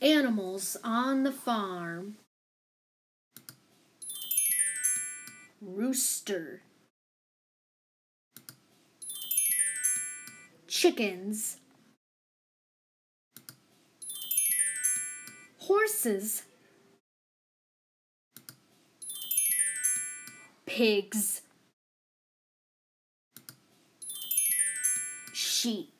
Animals on the farm. Rooster. Chickens. Horses. Pigs. Sheep.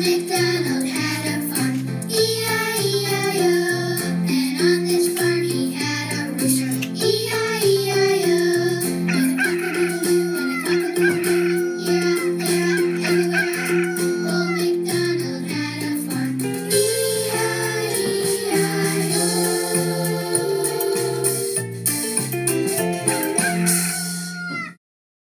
conectar.